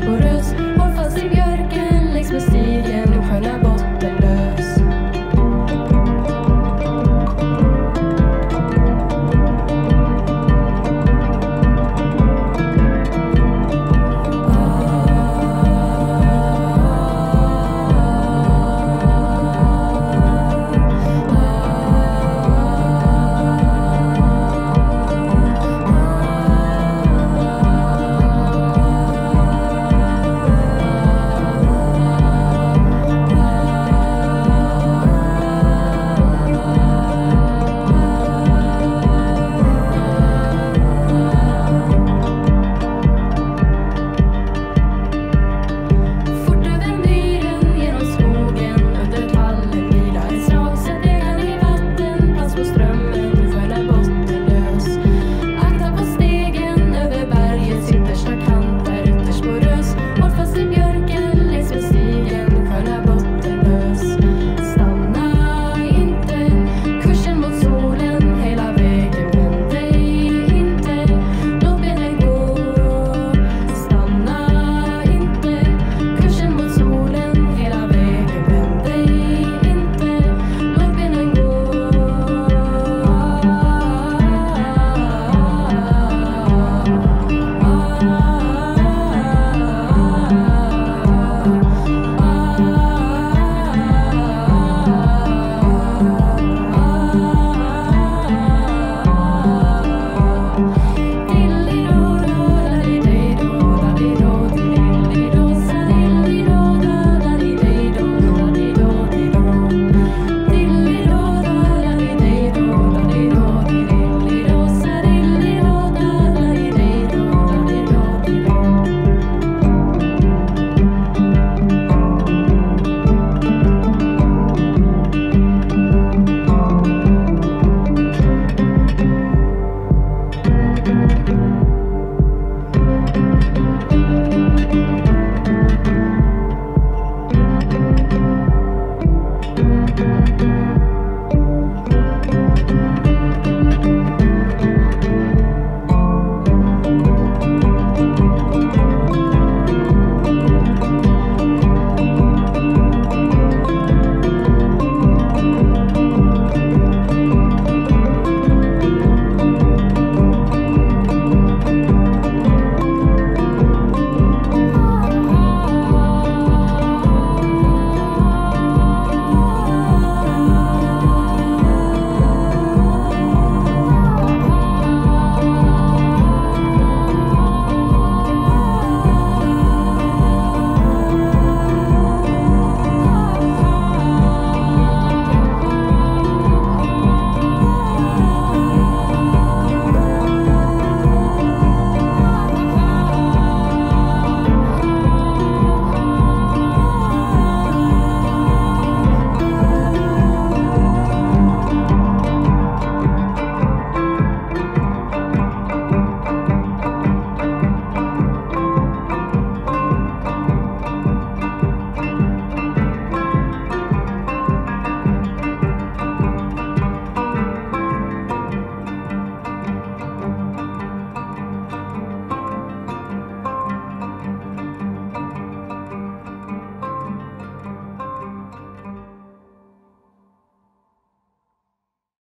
Borders.